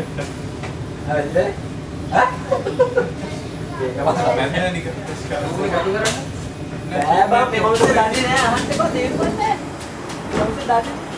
හරිද? ඈ? ඒක මම මැන්නේ නිකන් නෑ බා මේ මොකද දන්නේ නෑ අහන්න එපා තේරුම් ගන්න. මොකද දන්නේ?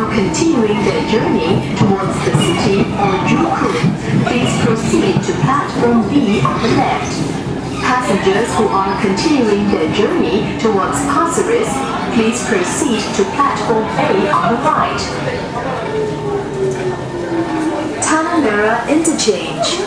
are continuing their journey towards the city or Joo Koon. Please proceed to platform B on the left. Passengers who are continuing their journey towards Pasir Ris, please proceed to platform A on the right. Tanah Merah Interchange.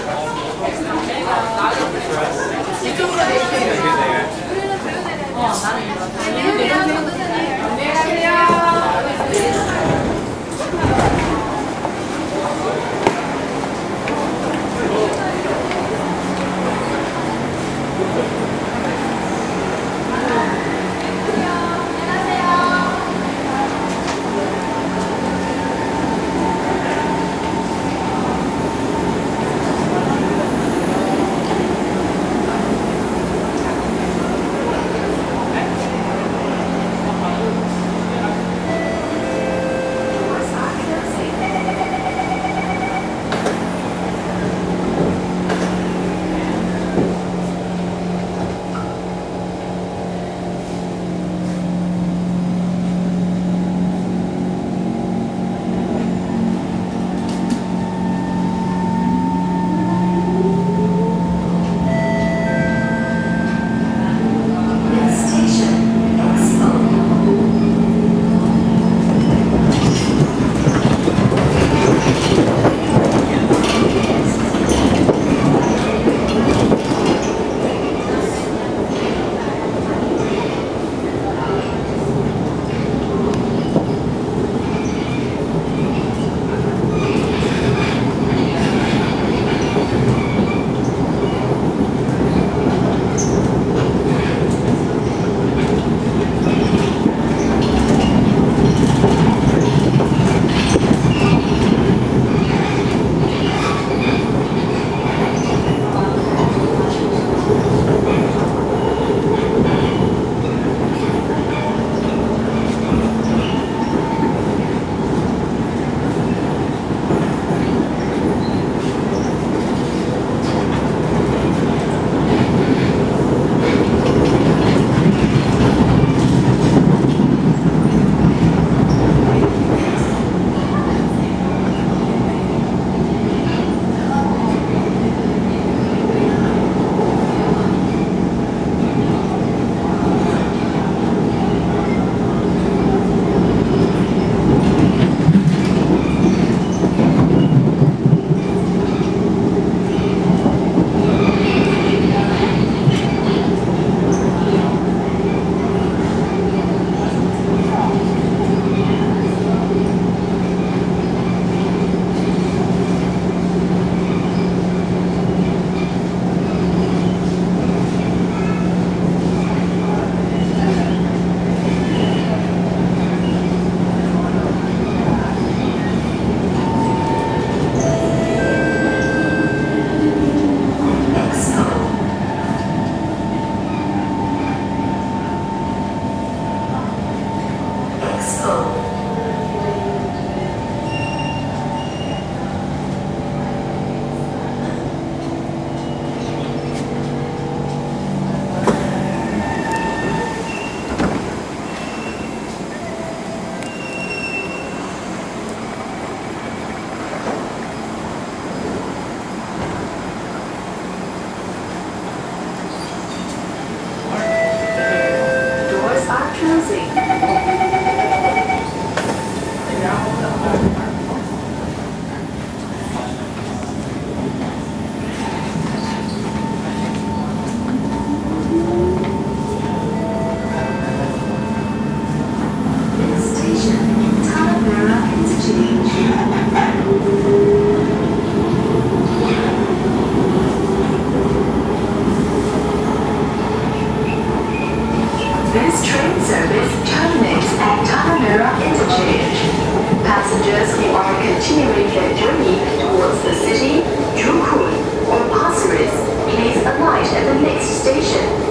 as who are continuing their journey towards the city, Joo Koon, or Pasir Ris, please alight at the next station.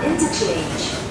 interchange.